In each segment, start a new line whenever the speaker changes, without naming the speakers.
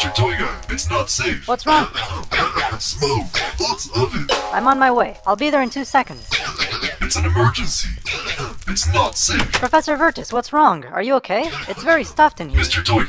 Mr. Toy Guy, it's not safe.
What's wrong?
Smoke, lots of it.
I'm on my way. I'll be there in two seconds.
It's an emergency. It's not safe.
Professor Vertice, what's wrong? Are you okay? It's very stuffed in here.
Mr. Toy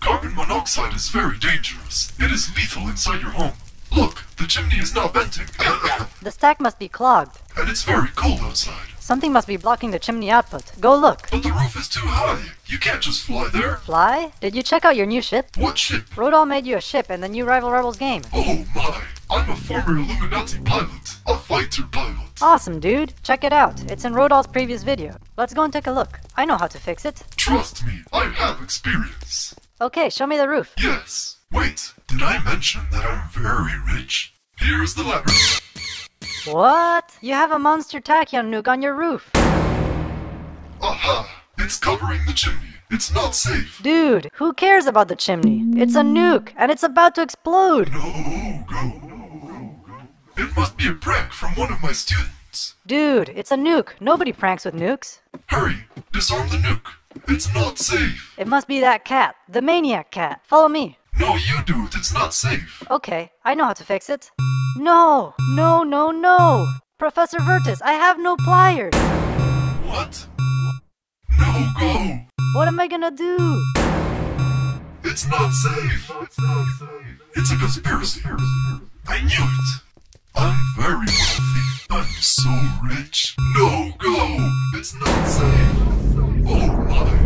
carbon monoxide is very dangerous. It is lethal inside your home. Look, the chimney is now venting.
The stack must be clogged.
and it's very cold outside.
Something must be blocking the chimney output. Go look.
But the roof is too high. You can't just fly there.
Fly? Did you check out your new ship?
What ship?
Rodol made you a ship in the new Rival Rebels game.
Oh my! I'm a former Illuminati pilot. A fighter pilot.
Awesome, dude. Check it out. It's in Rodol's previous video. Let's go and take a look. I know how to fix it.
Trust me, I have experience.
Okay, show me the roof.
Yes. Wait, did I mention that I'm very rich? Here's the ladder.
What? You have a monster tachyon nuke on your roof.
Aha! It's covering the chimney. It's not safe.
Dude, who cares about the chimney? It's a nuke, and it's about to explode.
No, go. It must be a prank from one of my students.
Dude, it's a nuke. Nobody pranks with nukes.
Hurry, disarm the nuke. It's not safe.
It must be that cat, the maniac cat. Follow me.
No, you do it. It's not safe.
Okay, I know how to fix it. No, no, no, no! Professor Vertice, I have no pliers!
What? No, go.
What am I gonna do?
It's not safe. It's not safe. It's a conspiracy. I knew it. I'm very wealthy. I'm so rich. No, go. It's not safe. Oh my.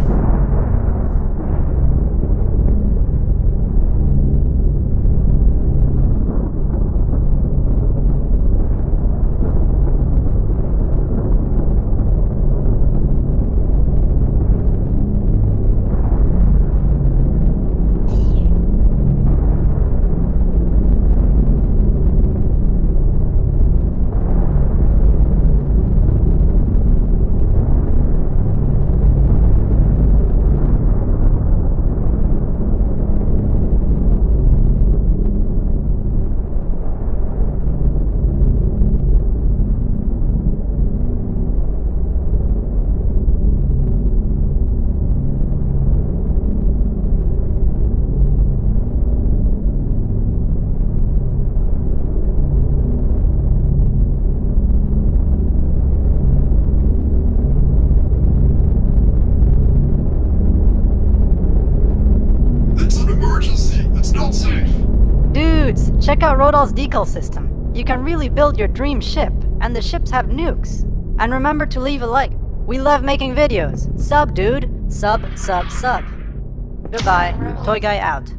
It's an emergency. It's not safe.
Dudes, check out Rodol's decal system. You can really build your dream ship, and the ships have nukes. And remember to leave a like. We love making videos. Sub, dude. Sub, sub, sub. Goodbye. Toy Guy out.